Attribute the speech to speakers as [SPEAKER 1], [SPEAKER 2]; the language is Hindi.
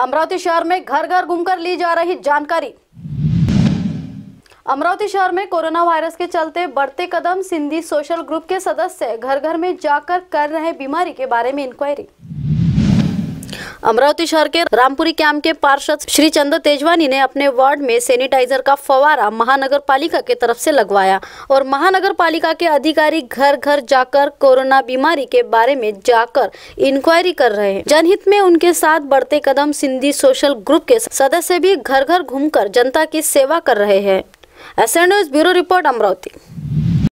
[SPEAKER 1] अमरावती शहर में घर घर घूमकर ली जा रही जानकारी। अमरावती शहर में कोरोना वायरस के चलते बढ़ते कदम सिंधी सोशल ग्रुप के सदस्य घर घर में जाकर कर रहे बीमारी के बारे में इंक्वायरी अमरावती शहर के रामपुरी कैंप के पार्षद श्री चंद्र तेजवानी ने अपने वार्ड में सैनिटाइजर का फवारा महानगर पालिका के तरफ़ से लगवाया और महानगर पालिका के अधिकारी घर घर जाकर कोरोना बीमारी के बारे में जाकर इंक्वायरी कर रहे हैं। जनहित में उनके साथ बढ़ते कदम सिंधी सोशल ग्रुप के सदस्य भी घर घर घूमकर जनता की सेवा कर रहे हैं। S bureau report Amravati.